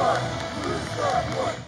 Rooster, Rooster,